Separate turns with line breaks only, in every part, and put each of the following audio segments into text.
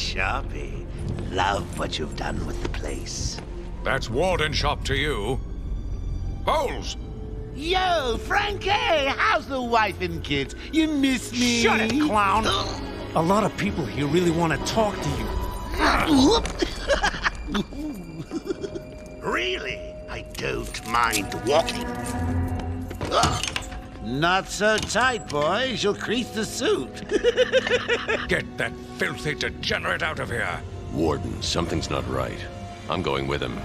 Sharpie. Love what you've done with the place.
That's Warden Sharp to you. Boles!
Yo, Frankie! How's the wife and kids? You miss me?
Shut it, clown! A lot of people here really want to talk to you.
really? I don't mind walking. Ugh. Not so tight, boys. You'll crease the suit.
Get that filthy degenerate out of here!
Warden, something's not right. I'm going with him.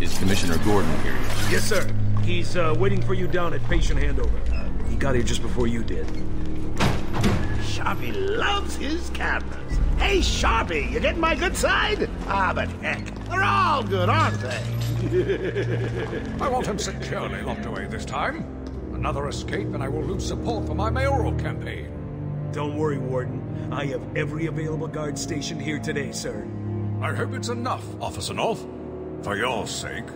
Is Commissioner Gordon here yet?
Yes, sir. He's uh, waiting for you down at patient handover. Uh, he got here just before you did.
Sharpie loves his cameras. Hey, Sharpie, you getting my good side? Ah, but heck, they're all good, aren't they?
I want him securely locked away this time. Another escape and I will lose support for my mayoral campaign.
Don't worry, Warden. I have every available guard station here today, sir.
I hope it's enough, Officer North. For your sake.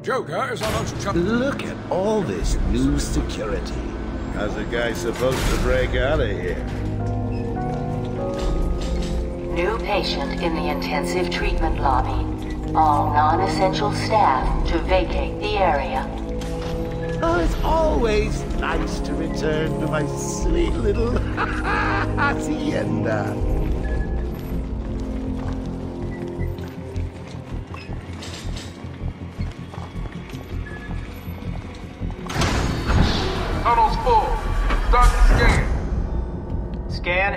Joker is our most chum-
Look at all this new security. How's a guy supposed to break out of here?
New patient in the intensive treatment lobby. All non-essential staff to vacate the area.
Oh, it's always nice to return to my sweet little hacienda.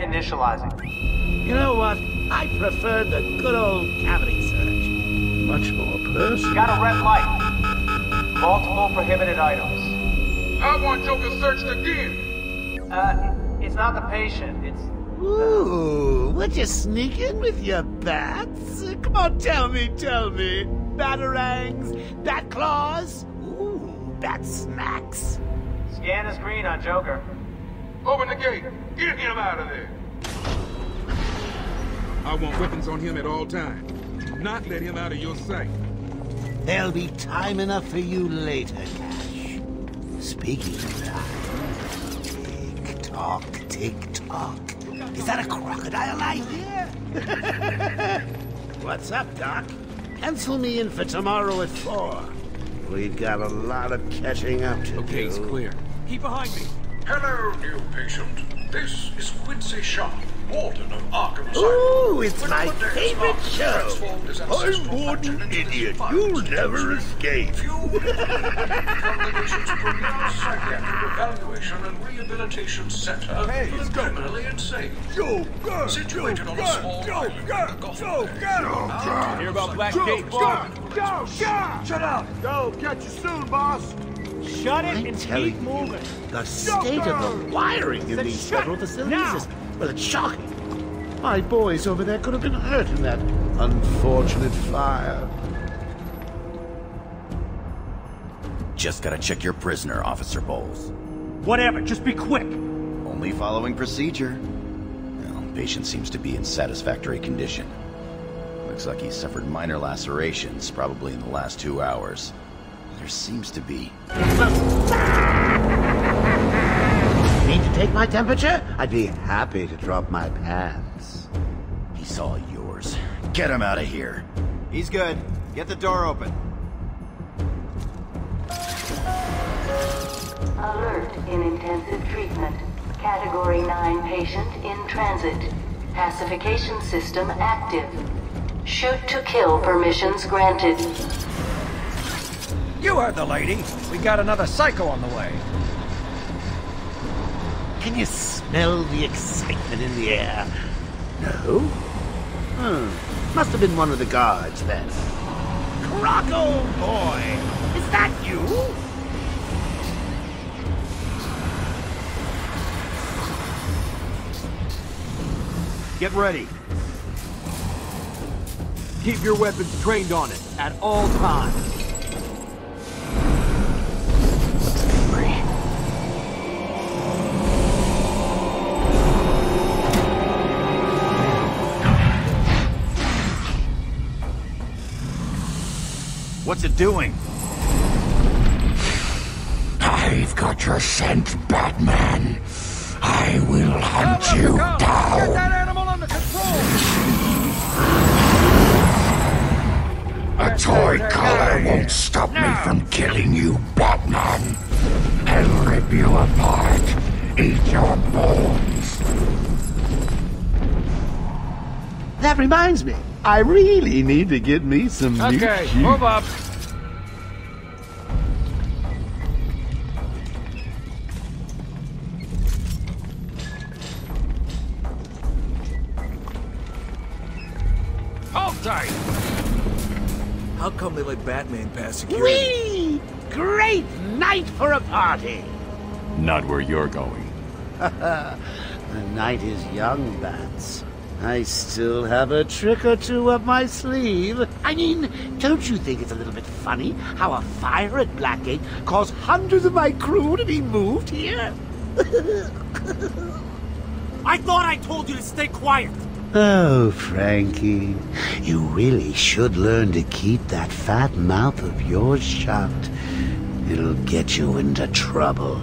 Initializing.
You know what? I prefer the good old cavity search. Much more personal.
Got a red light. Multiple prohibited items.
I want Joker searched again.
Uh, it's not the patient. It's
Ooh, would you sneak in with your bats? Come on, tell me, tell me. Batarangs, bat claws, ooh, bat smacks.
scan is green on Joker.
Open the gate. Get him out of there.
I want weapons on him at all times. Do not let him out of your sight.
There'll be time enough for you later, Cash. Speaking of that... tick tock, tick tock. Is that a crocodile I hear? What's up, Doc? Pencil me in for tomorrow at four. We've got a lot of catching up to
Okay,
do.
Okay, it's clear.
Keep behind me.
Hello, new patient. This is Quincy Sharp, Warden of Arkham Asylum.
Ooh, it's
When
my favorite show. I'm
ancestral
Warden
mansion into this
Idiot. You'll never escape.
You will become the nation's premier psychiatric evaluation and rehabilitation center
Hey,
for the
it's Joker.
criminally insane.
Joker!
Situated on a small island in the Gotham Bay.
Hear
about Blackgate Farm?
Go, go! Shut up! Go, catch you soon, boss!
Shut it
I'm
and
telling
keep
you,
moving.
The state of the wiring in these
shut
federal facilities
now.
is, well, it's shocking. My boys over there could have been hurt in that unfortunate fire.
Just gotta check your prisoner, Officer Boles.
Whatever, just be quick.
Only following procedure. Well, patient seems to be in satisfactory condition. Looks like he suffered minor lacerations, probably in the last two hours. There seems to be...
Need to take my temperature? I'd be happy to drop my pants.
He's all yours. Get him out of here.
He's good. Get the door open.
Alert in intensive treatment. Category 9 patient in transit. Pacification system active. Shoot to kill permissions granted.
You heard the lady. We got another psycho on the way.
Can you smell the excitement in the air? No? Hmm. Must have been one of the guards then. Crocko boy! Is that you?
Get ready. Keep your weapons trained on it at all times.
What's it doing?
I've got your scent, Batman. I will hunt you
Get
down.
that animal under control!
A toy collar won't stop me from killing you, Batman. I'll rip you apart, eat your bones.
That reminds me. I really need to get me some new
Okay, move up.
Batman pass security?
Whee! Great night for a party!
Not where you're going.
the night is young, Bats. I still have a trick or two up my sleeve. I mean, don't you think it's a little bit funny how a fire at Blackgate caused hundreds of my crew to be moved here?
I thought I told you to stay quiet.
Oh, Frankie, you really should learn to keep that fat mouth of yours shut. It'll get you into trouble.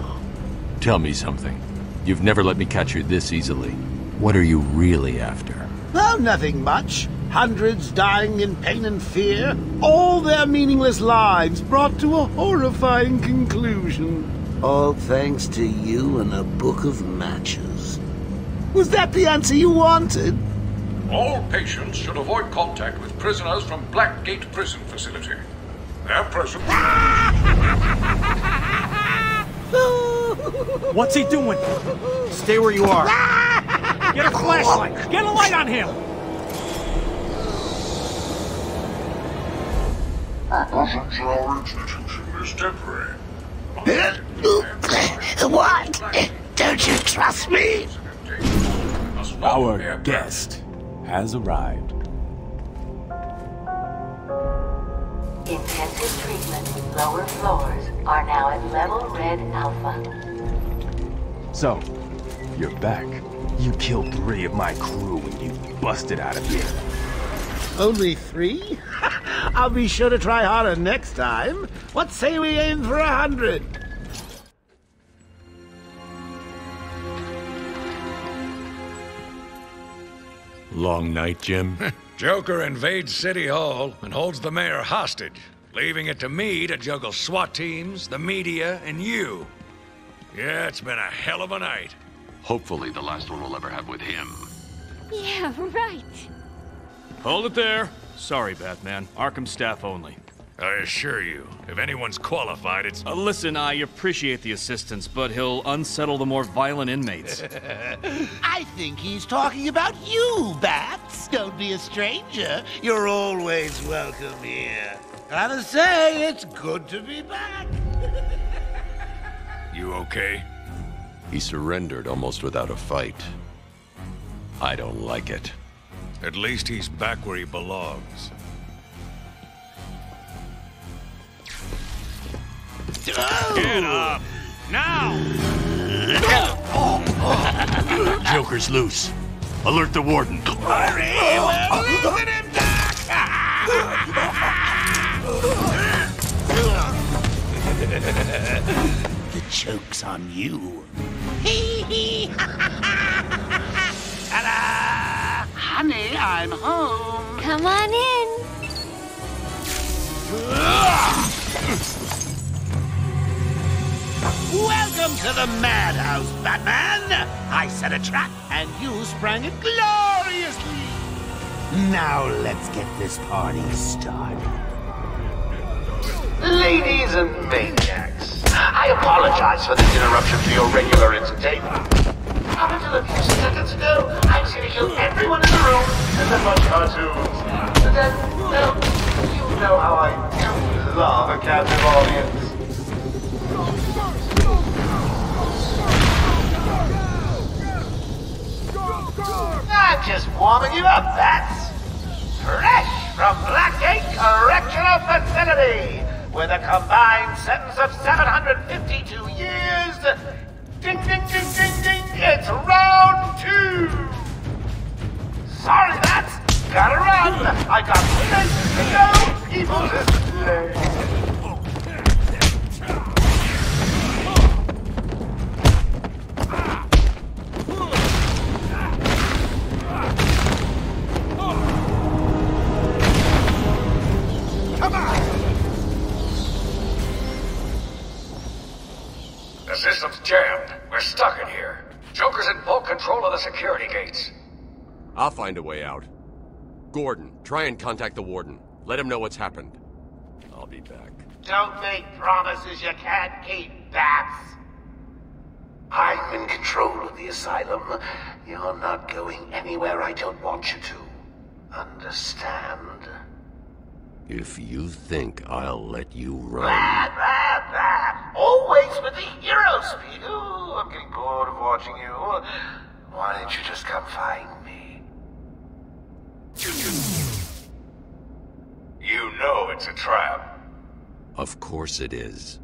Tell me something. You've never let me catch you this easily. What are you really after?
Oh, nothing much. Hundreds dying in pain and fear, all their meaningless lives brought to a horrifying conclusion. All thanks to you and a book of matches. Was that the answer you wanted?
All patients should avoid contact with prisoners from Blackgate Prison Facility. Their presence.
What's he doing?
Stay where you are.
Get a flashlight. Get a light on him.
Our presence in our institution is temporary.
What? Don't you trust me?
Our guest has arrived.
Intensive treatment. Lower floors are now at level red alpha.
So, you're back. You killed three of my crew when you busted out of here.
Only three? I'll be sure to try harder next time. What say we aim for a hundred?
Long night, Jim?
Joker invades City Hall and holds the mayor hostage, leaving it to me to juggle SWAT teams, the media, and you. Yeah, it's been a hell of a night.
Hopefully the last one we'll ever have with him.
Yeah, right.
Hold it there. Sorry, Batman. Arkham staff only.
I assure you, if anyone's qualified, it's.
Uh, listen, I appreciate the assistance, but he'll unsettle the more violent inmates.
I think he's talking about you, Bats. Don't be a stranger. You're always welcome here. Gotta say, it's good to be back.
You okay?
He surrendered almost without a fight. I don't like it.
At least he's back where he belongs.
Get up. Now.
Joker's loose. Alert the warden.
Hurry, we're losing him, Doc!
the joke's on you. Ta-da! Honey, I'm home.
Come on in.
Welcome to the madhouse, Batman! I set a trap, and you sprang it gloriously! Now let's get this party started.
Ladies and maniacs, I apologize for this interruption to your regular entertainment. Up until a few seconds ago, I was going to kill everyone in the room and then watch cartoons. But then, well, you know how I do love a captive audience. I'm just warming you up, Bats. Fresh from Blackgate Correctional Facility, with a combined sentence of 752 years. Ding, ding, ding, ding, ding. It's round two. Sorry, Bats. Gotta run. I got places to go. People to.
The security gates.
I'll find a way out. Gordon, try and contact the warden. Let him know what's happened. I'll be back.
Don't make promises you can't keep, Bats. I'm in control of the asylum. You're not going anywhere I don't want you to. Understand?
If you think I'll let you run...
Blah, blah, blah. Always with the hero speed. Ooh, I'm getting bored of watching you. Why didn't you just come find me?
You know it's a trap.
Of course it is.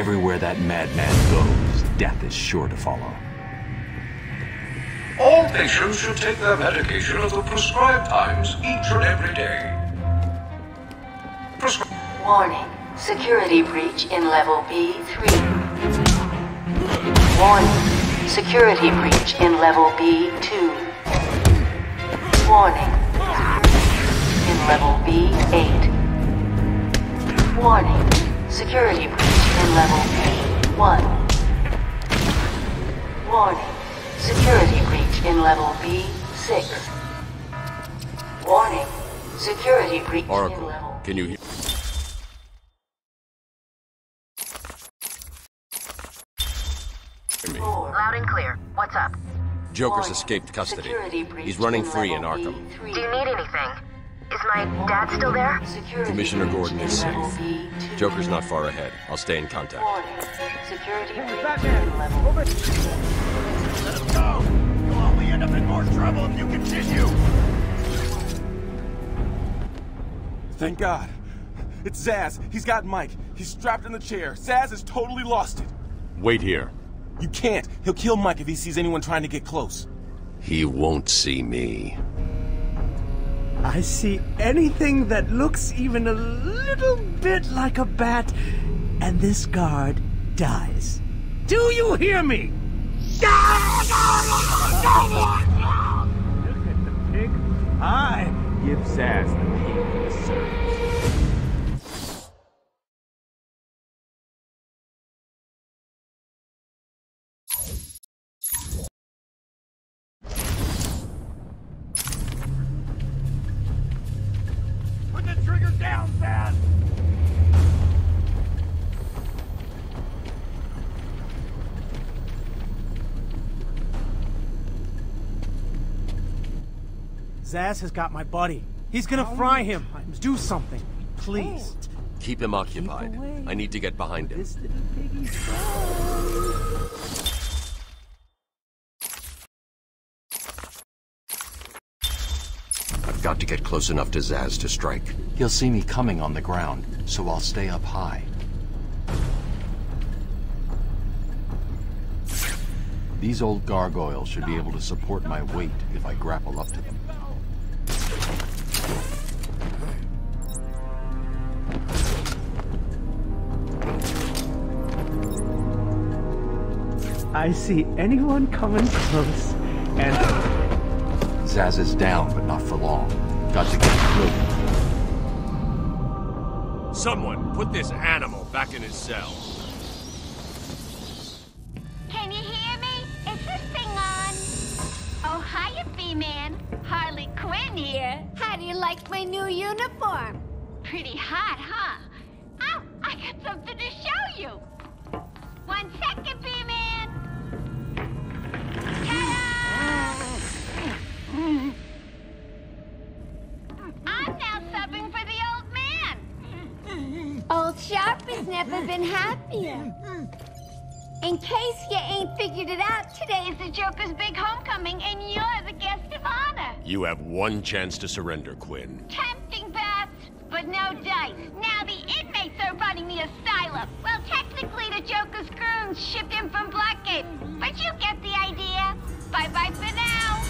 Everywhere that madman goes, death is sure to follow.
All patients should take their medication at the prescribed times each and every day.
Warning. Security breach in level B3. Warning. Security breach in level B2. Warning. In level B8. Warning. Security breach in level B1. Warning. Security breach in level B6. Warning. Security breach in
Oracle,
level
can you hear? me?
Loud and clear. What's up?
Joker's escaped custody. He's running free in Arkham.
Do you need anything? Is my dad still there?
Commissioner Gordon is safe. Joker's not far ahead. I'll stay in contact.
Security breach in level
Let us go! You'll only end up in more trouble if you continue!
Thank God. It's Zsasz. He's got Mike. He's strapped in the chair. Zsasz has totally lost it.
Wait here.
You can't. He'll kill Mike if he sees anyone trying to get close.
He won't see me.
I see anything that looks even a little bit like a bat, and this guard dies. Do you hear me? Look at the pig. I give
Zsasz
Zsasz has got my buddy. He's gonna fry him. Do something, please.
Keep him occupied. I need to get behind him. I've got to get close enough to Zsasz to strike.
He'll see me coming on the ground, so I'll stay up high. These old gargoyles should be able to support my weight if I grapple up to them.
I see anyone coming close, and
Zsasz is down, but not for long. Got to get moving.
Someone put this animal back in his cell.
Can you hear me? Is this thing on? Oh, hiya, B-Man. Harley Quinn here. How do you like my new uniform? Pretty hot, huh? Oh, I got something to show you. One second, never mm. been happier. Mm. In case you ain't figured it out, today is the Joker's big homecoming, and you're the guest of honor.
You have one chance to surrender, Quinn.
Tempting, Bats, but no dice. Now the inmates are running the asylum. Well, technically, the Joker's goons shipped in from Blackgate, but you get the idea. Bye-bye for now.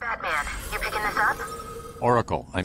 Batman, you picking this up?
Oracle, I'm...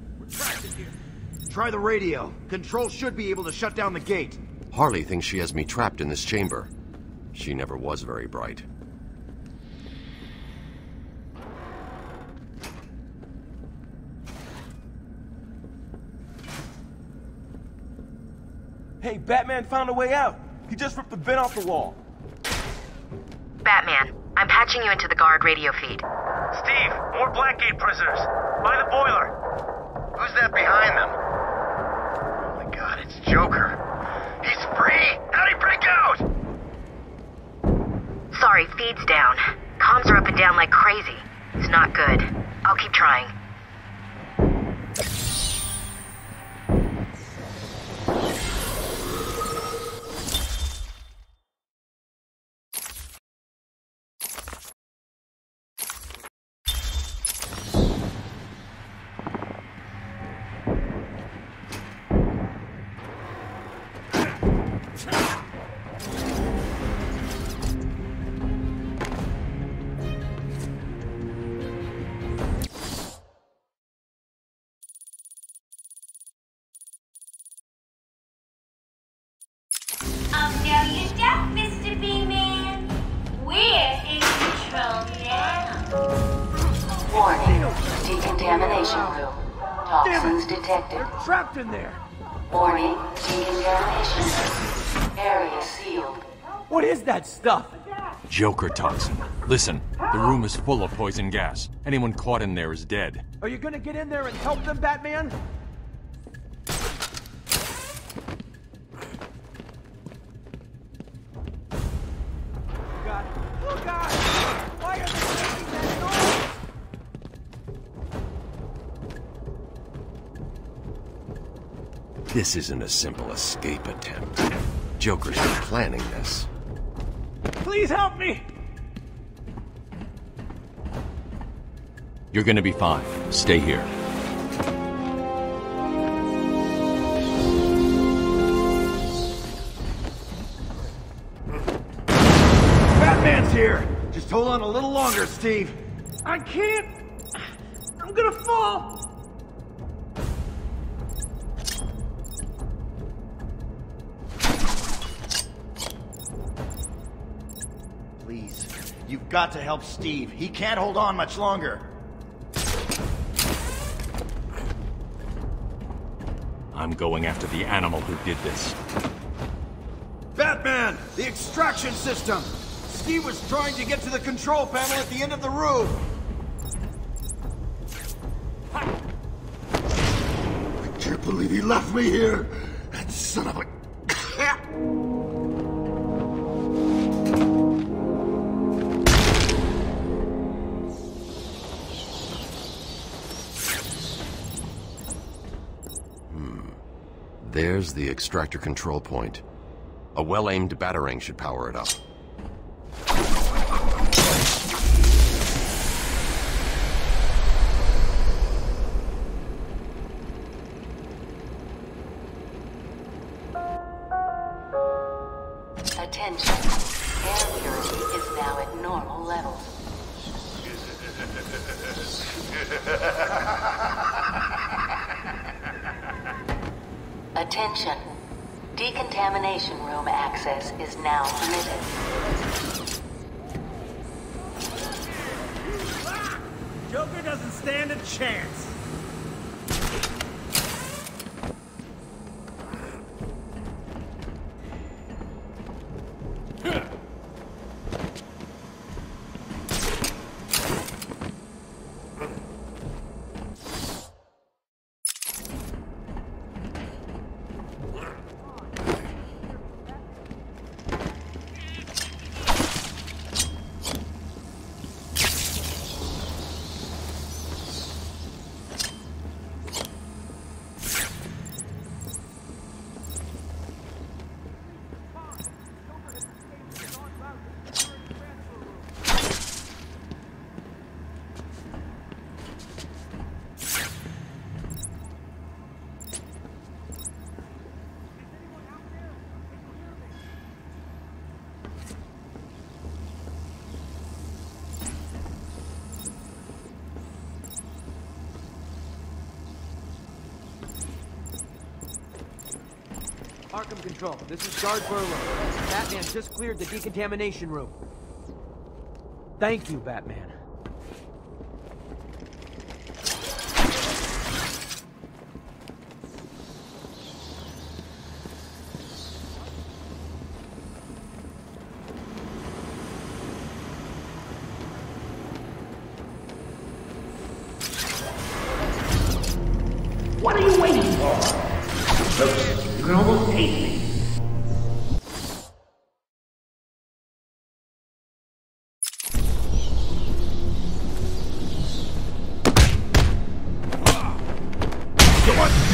We're trapped in here.
Try the radio. Control should be able to shut down the gate.
Harley thinks she has me trapped in this chamber. She never was very bright.
Hey, Batman found a way out. He just ripped the vent off the wall.
Batman, I'm patching you into the guard radio feed.
Steve, more Blackgate prisoners. By the boiler.
Who's that behind them? Oh my god, it's Joker. He's free! How'd he break out?
Sorry, feed's down. Comms are up and down like crazy. It's not good. I'll keep trying.
Decontamination room. Toxins detected.
Trapped in there.
Warning. Decontamination room. Area sealed.
what is that stuff?
Joker toxin. Listen, the room is full of poison gas. Anyone caught in there is dead.
Are you gonna get in there and help them, Batman?
This isn't a simple escape attempt. Joker's been planning this.
Please help me!
You're gonna be fine. Stay here.
Batman's here! Just hold on a little longer, Steve.
I can't! I'm gonna fall!
Please, you've got to help Steve. He can't hold on much longer.
I'm going after the animal who did this.
Batman! The extraction system! Steve was trying to get to the control panel at the end of the roof!
I can't believe he left me here! That son of a...
There's the extractor control point. A well-aimed batarang should power it up.
Control, this is Guard Burlow. Batman just cleared the decontamination room. Thank you, Batman.
What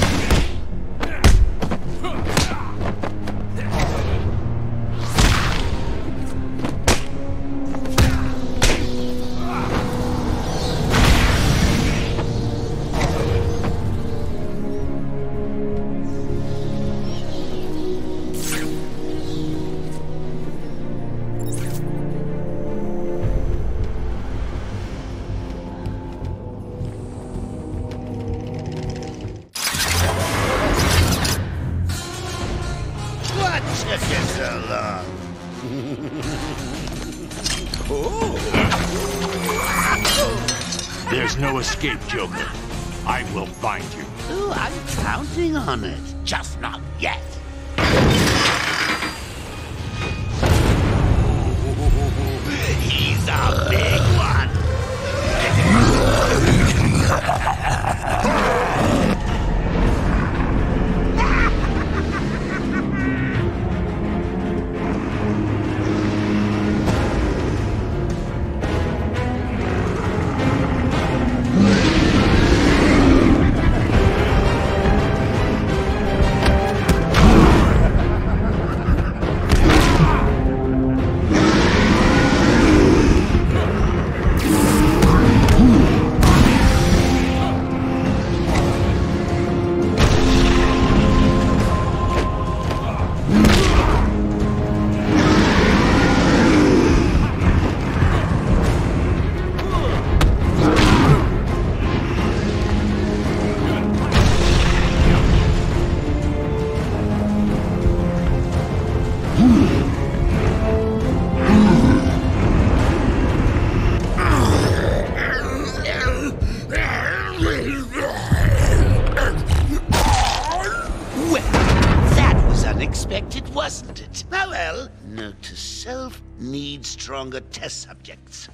stronger test subjects.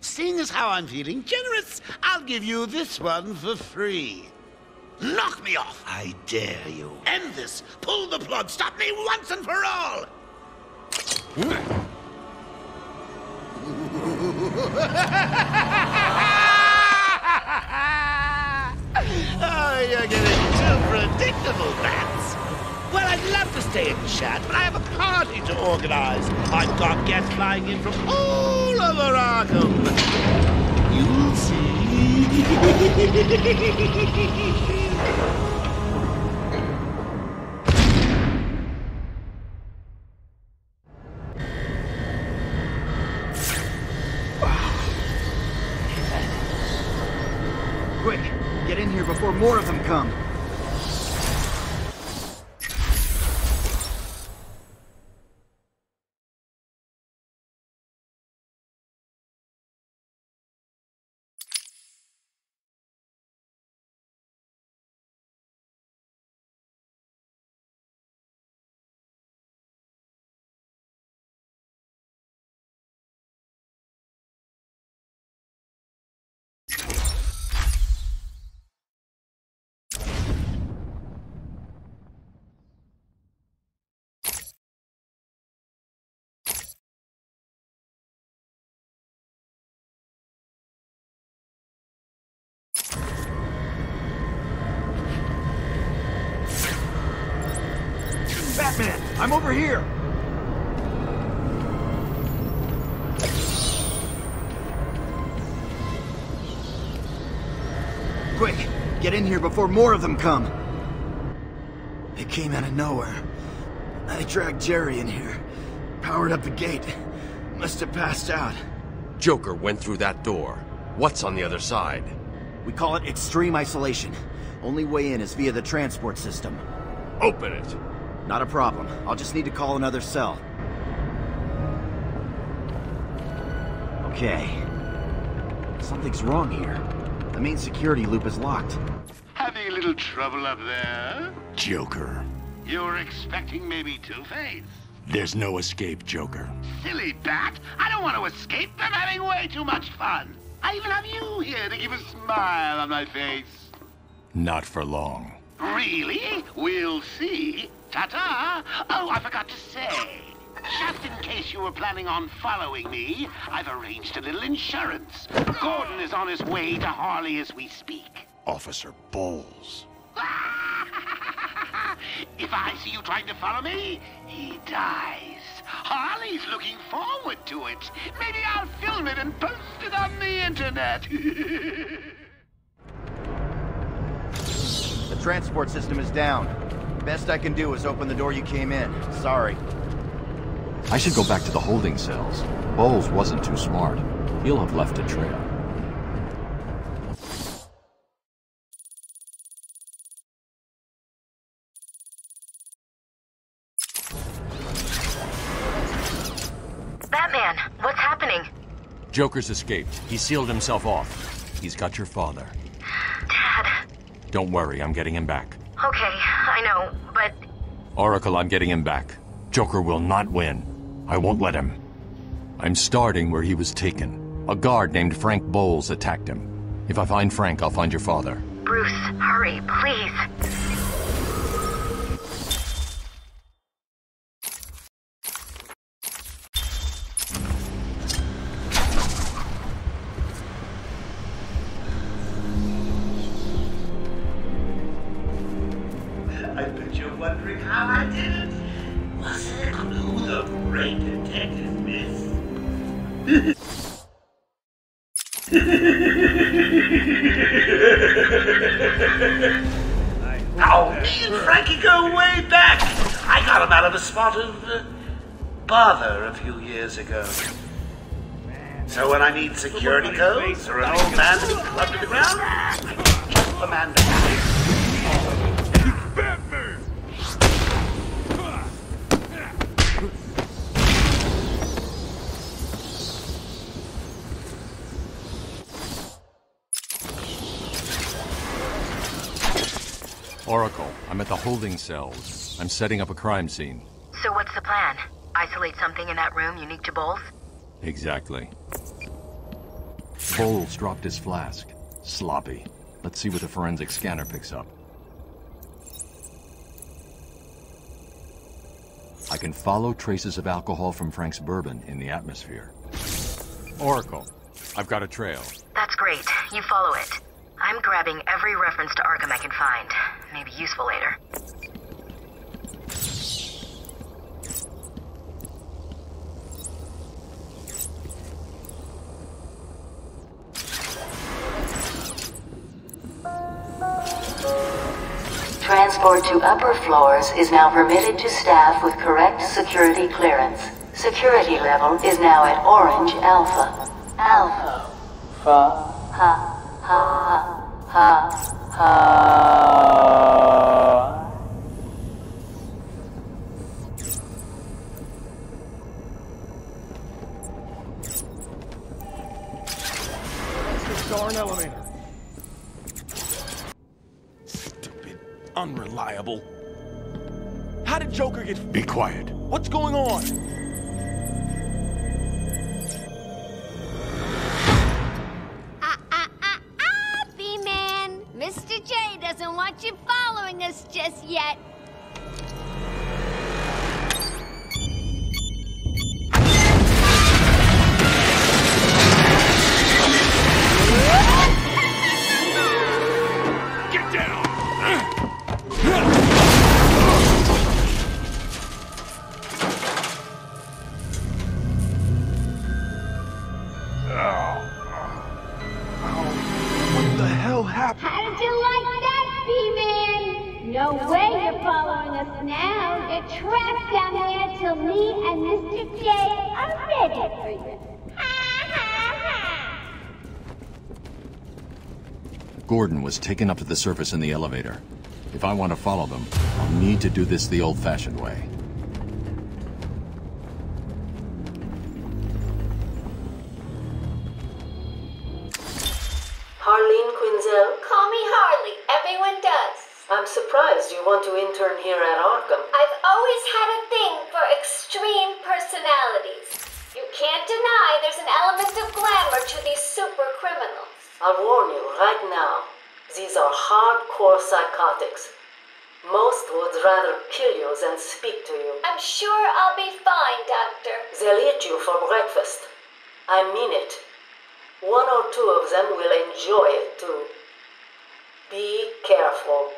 Seeing as how I'm feeling generous, I'll give you this one for free. Knock me off, I dare you. End this. Pull the plug. Stop me once and for all. oh, you're getting too predictable, Bats. Well, I'd love to stay and chat, but I have a party to organize. I've got guests flying in from all over Arkham. You'll see.
Quick, get in here before more of them come. I'm over here. Quick, get in here before more of them come. They came out of nowhere. I dragged Jerry in here, powered up the gate. Must have passed out.
Joker went through that door. What's on the other side?
We call it extreme isolation. Only way in is via the transport system.
Open it.
Not a problem. I'll just need to call another cell. Okay. Something's wrong here. The main security loop is locked.
Having a little trouble up there?
Joker.
You were expecting maybe Two-Face?
There's no escape, Joker.
Silly bat! I don't want to escape. I'm having way too much fun. I even have you here to give a smile on my face.
Not for long.
Really? We'll see. Ta-ta! Oh, I forgot to say. Just in case you were planning on following me, I've arranged a little insurance. Gordon is on his way to Harley as we speak.
Officer Boles.
If I see you trying to follow me, he dies. Harley's looking forward to it. Maybe I'll film it and post it on the internet.
The transport system is down. Best I can do is open the door you came in. Sorry.
I should go back to the holding cells. Boles wasn't too smart. He'll have left a trail.
Batman, what's happening?
Joker's escaped. He sealed himself off. He's got your father.
Dad.
Don't worry, I'm getting him back.
Okay, I know, but
Oracle, I'm getting him back. Joker will not win. I won't let him. I'm starting where he was taken. A guard named Frank Boles attacked him. If I find Frank, I'll find your father.
Bruce, hurry, please.
Way back. I got him out of a spot of uh, bother a few years ago. So when I need security codes or an old man to be clubbed to the ground, just the man to
I'm at the holding cells. I'm setting up a crime scene.
So what's the plan? Isolate something in that room unique to Boles?
Exactly. Boles dropped his flask. Sloppy. Let's see what the forensic scanner picks up. I can follow traces of alcohol from Frank's bourbon in the atmosphere. Oracle, I've got a trail.
That's great. You follow it. I'm grabbing every reference to Arkham I can find. Maybe useful later.
Transport to upper floors is now permitted to staff with correct security clearance. Security level is now at Orange Alpha. Alpha. Fa. Ha. Ha. Ha. Ha.
Darn elevator. Stupid, unreliable. How did Joker get...
Be quiet.
What's going on?
Taken up to the surface in the elevator. If I want to follow them, I'll need to do this the old-fashioned way.
Than speak to you.
I'm sure I'll be fine, Doctor.
They'll eat you for breakfast. I mean it. One or two of them will enjoy it too. Be careful.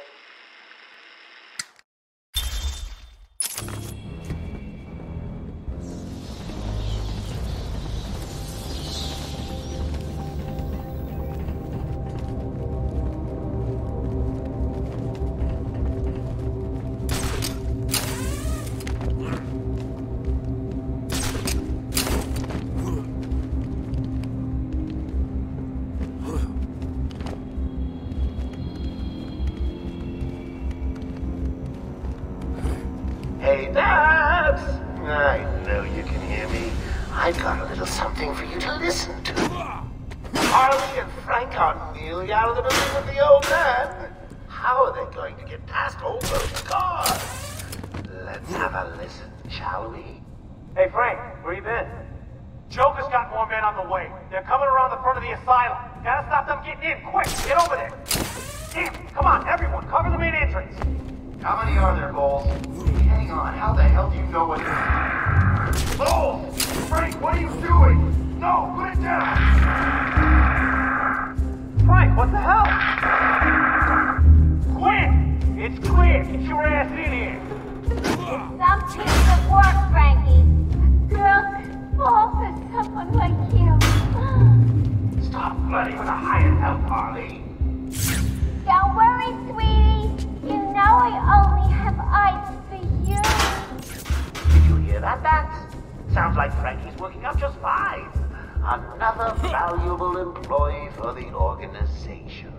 Stop
flirting with a hired help, Harley.
Don't worry, sweetie. You know I only have eyes for you.
Did you hear that, Bats? Sounds like Frankie's working out just fine. Another valuable employee for the organization.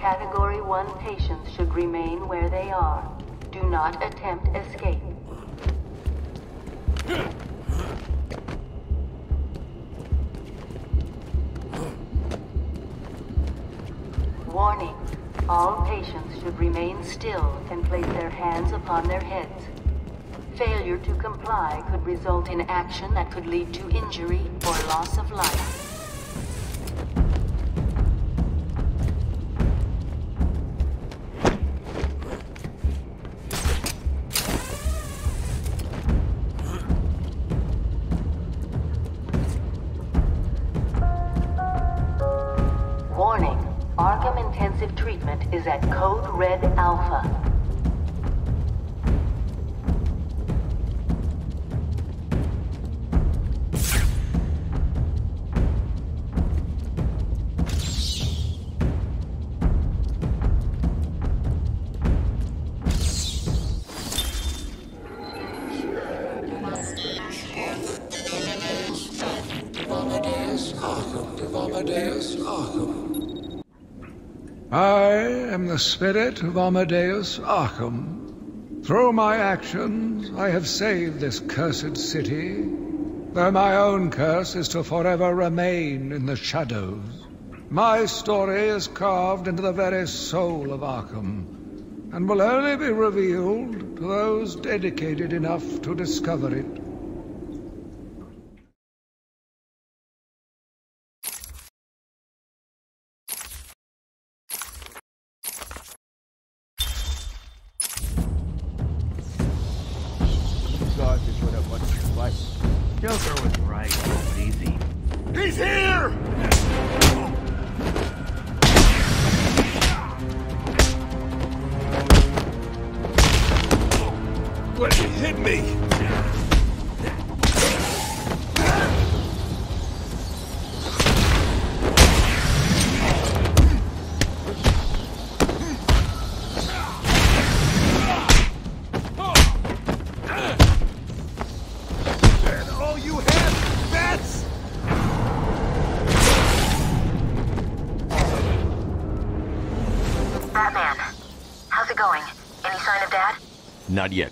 Category 1 patients should remain where they are. Do not attempt escape. Warning. All patients should remain still and place their hands upon their heads. Failure to comply could result in action that could lead to injury or loss of life.
I am the spirit of Amadeus Arkham. Through my actions, I have saved this cursed city, though my own curse is to forever remain in the shadows. My story is carved into the very soul of Arkham, and will only be revealed to those dedicated enough to discover it.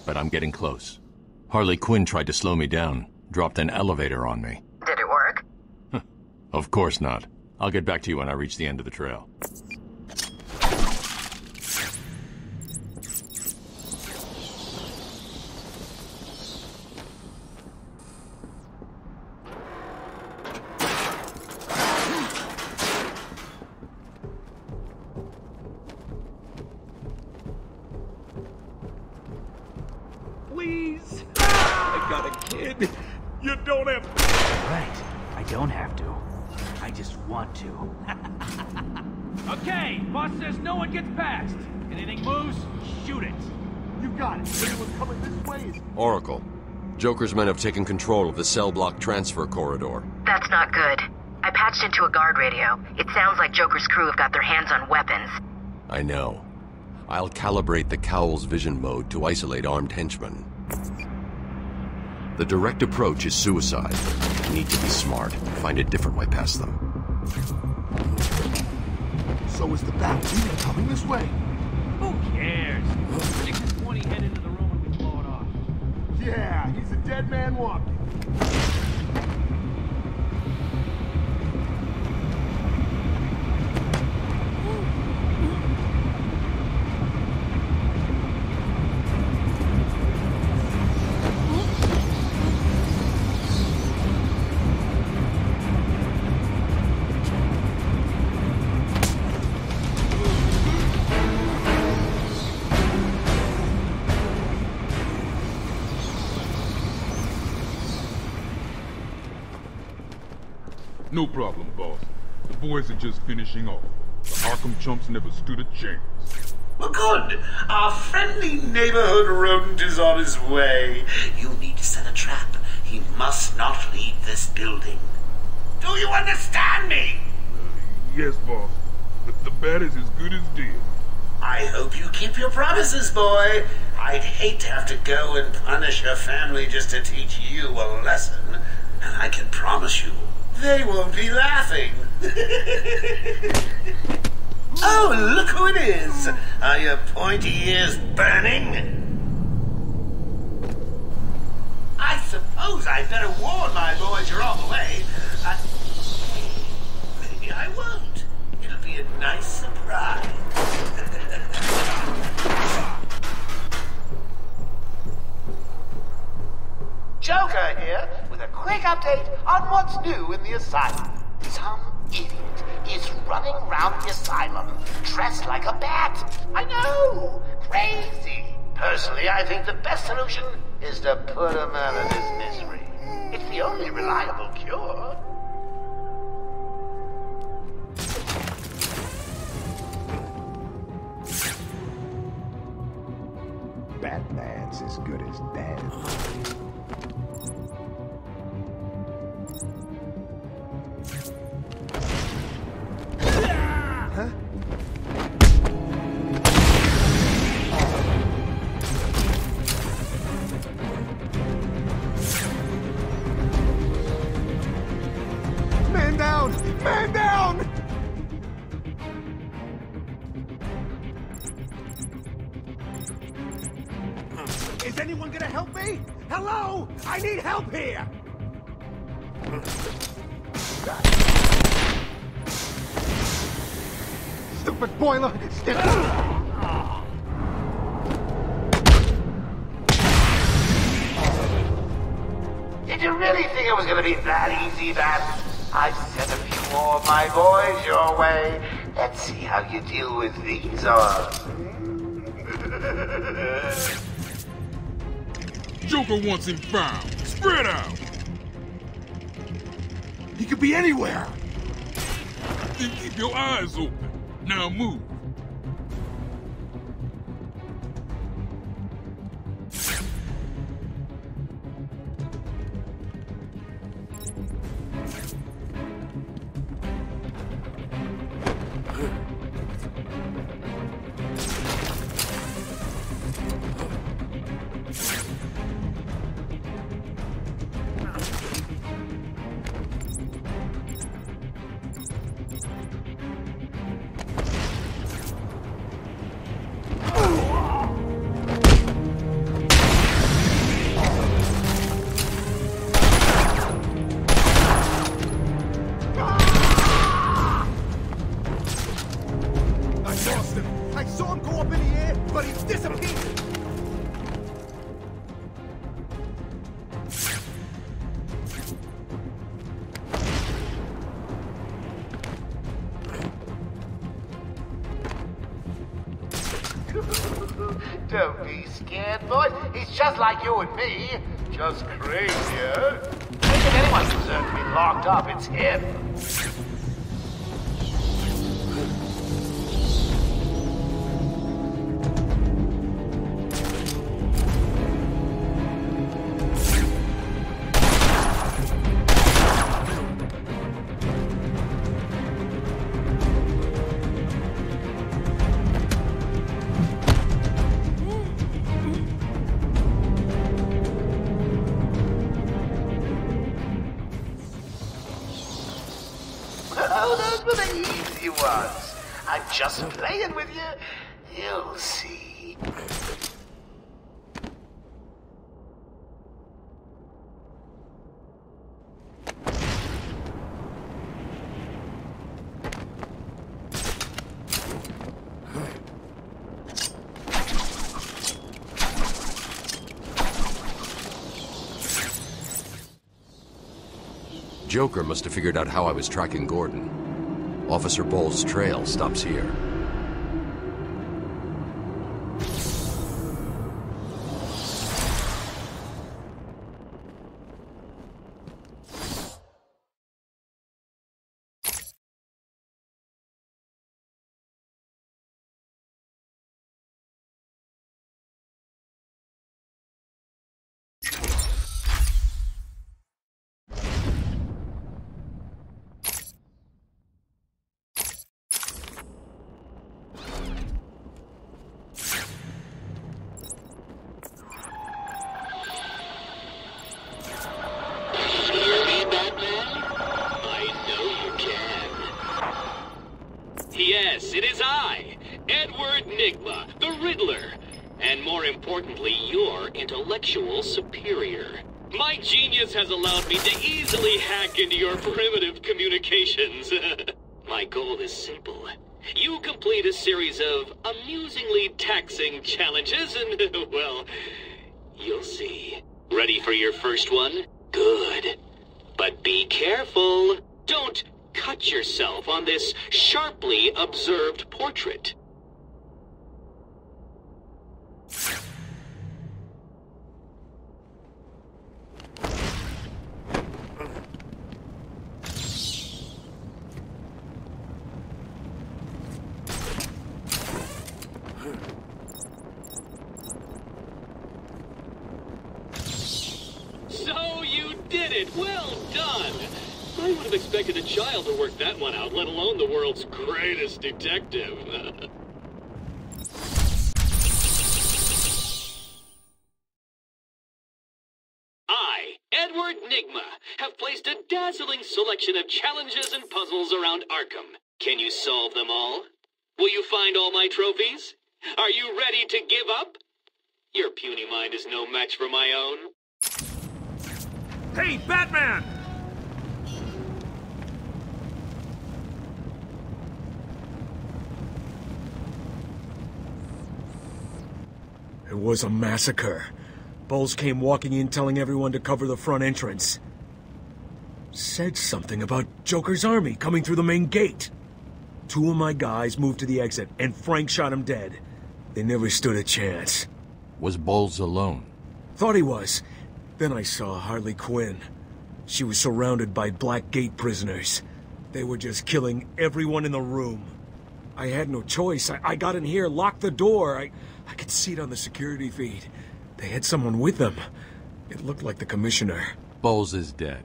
But
I'm getting close. Harley Quinn tried to slow me down, dropped an elevator on me.
Did it work?
Of course not. I'll get back to you when I reach the end of the trail.
Want to.
Okay, boss says no one gets past. Anything moves, shoot it.
You got it. Anyone coming this way is...
Oracle. Joker's men have taken control of the cell block transfer corridor.
That's not good. I patched into a guard radio. It sounds like Joker's crew have got their hands on weapons.
I know. I'll calibrate the Cowl's vision mode to isolate armed henchmen. The direct approach is suicide. You need to be smart. Find a different way past them.
So is the. He's coming this way.
Who cares? Stick this 20 head into the room and we blow it off.
Yeah, he's a dead man walking.
No problem, boss. The boys are just finishing off. The Arkham chumps never stood a chance.
Well, good. Our friendly neighborhood rodent is on his way. You need to set a trap. He must not leave this building. Do you understand me?
Uh, yes, boss. But the bat is as good as dead.
I hope you keep your promises, boy. I'd hate to have to go and punish your family just to teach you a lesson. And I can promise you, they won't be laughing. oh, look who it is. Are your pointy ears burning? I suppose I'd better warn my boys you're on the way. Maybe I won't. It'll be a nice surprise. Joker here with a quick update on what's new in the asylum. Some idiot is running around the asylum dressed like a bat. I know! Crazy! Personally, I think the best solution is to put him out of his misery. It's the only reliable cure.
Batman's as good as dead.
Help me? Hello? I need help here!
Stupid boiler! Stick!
Did you really think it was to be that easy, Bat? I've sent a few more of my boys your way. Let's see how you deal with these odds.
Joker wants him found. Spread out.
He could be anywhere!
Then keep your eyes open. Now move.
He's disappeared!
Don't be scared, boy. He's just like you and me. Just crazier. Think if anyone deserves to be locked up, it's him.
Joker must have figured out how I was tracking Gordon. Officer Boles' trail stops here.
Edward Nigma, the Riddler. And more importantly, your intellectual superior. My genius has allowed me to easily hack into your primitive communications. My goal is simple. You complete a series of amusingly taxing challenges, and, well, you'll see. Ready for your first one? Good. But be careful. Don't cut yourself on this sharply observed portrait. So you did it! Well done! I would have expected a child to work that one out, let alone the world's greatest detective. Edward Nigma, have placed a dazzling selection of challenges and puzzles around Arkham. Can you solve them all? Will you find all my trophies? Are you ready to give up? Your puny mind is no match for my own.
Hey, Batman!
It was a massacre. Boles came walking in telling everyone to cover the front entrance. Said something about Joker's army coming through the main gate. Two of my guys moved to the exit, and Frank shot him dead. They never stood a chance.
Was Boles alone?
Thought he was. Then I saw Harley Quinn. She was surrounded by Black Gate prisoners. They were just killing everyone in the room. I had no choice. I, I got in here, locked the door. I, I could see it on the security feed. They had someone with them. It looked like the commissioner.
Boles is dead.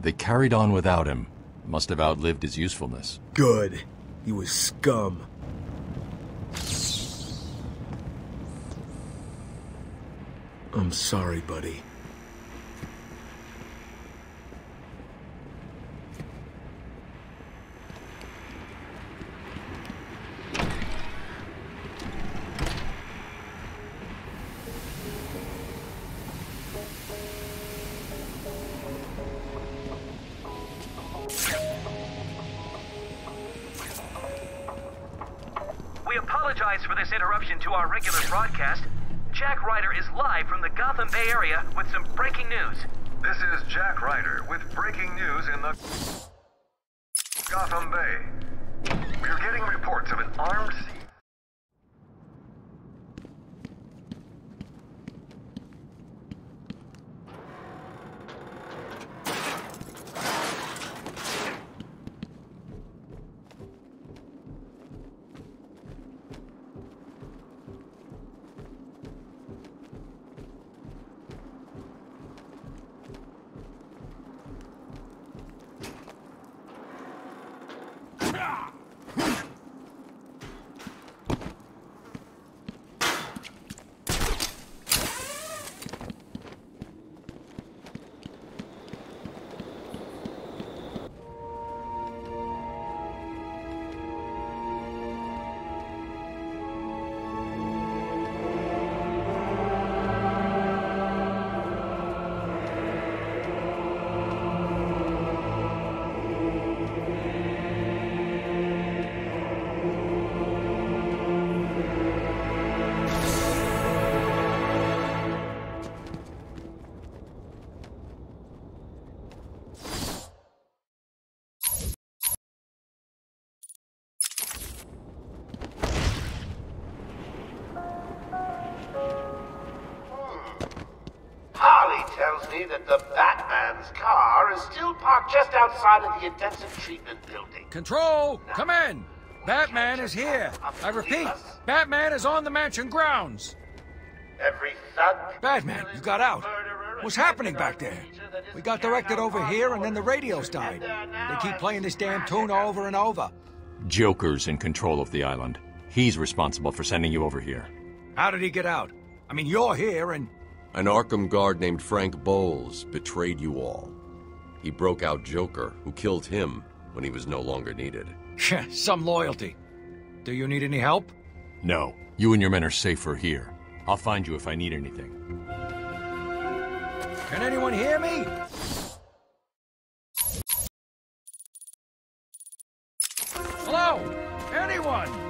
They carried on without him. Must have outlived his usefulness.
Good. He was scum. I'm sorry, buddy.
For this interruption to our regular broadcast. Jack Ryder is live from the Gotham Bay area with some breaking news.
This is Jack Ryder with breaking news in the Gotham Bay. We're getting reports of an armed
me that the Batman's car is still parked just outside of the intensive treatment building.
Control, come in. Batman is here. I repeat, Batman is on the mansion grounds.
Every thug.
Batman, you got out. What's happening back there? We got directed over here and then the radios died. They keep playing this damn tune over and over.
Joker's in control of the island. He's responsible for sending you over here.
How did he get out? I mean, you're here and...
An Arkham guard named Frank Boles betrayed you all. He broke out Joker, who killed him when he was no longer needed.
Some loyalty.
Do you need any help? No. You and your men are safer here. I'll find you if I need anything.
Can anyone hear me? Hello? Anyone?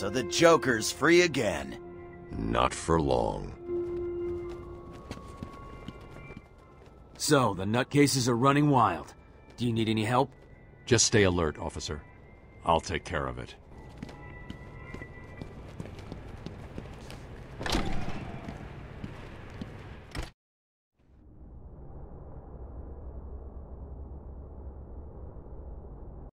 So the Joker's free again.
Not for long.
So, the nutcases are running wild. Do you need any help?
Just stay alert, officer. I'll take care of it.